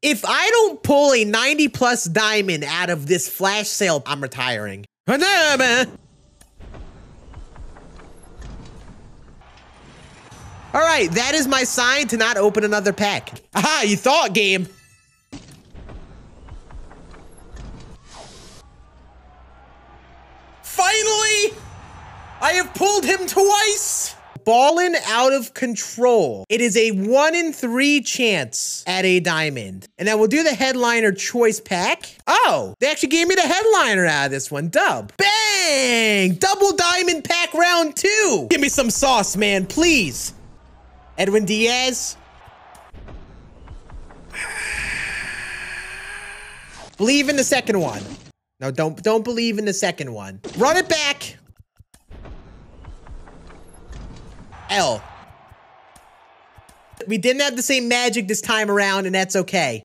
If I don't pull a 90 plus diamond out of this flash sale, I'm retiring. All right, that is my sign to not open another pack. Aha, you thought, game. Finally! I have pulled him twice! Ballin' out of control. It is a one in three chance at a diamond. And then we'll do the headliner choice pack. Oh, they actually gave me the headliner out of this one. Dub. Bang! Double diamond pack round two. Give me some sauce, man, please. Edwin Diaz. Believe in the second one. No, don't don't believe in the second one. Run it back. L. We didn't have the same magic this time around, and that's okay.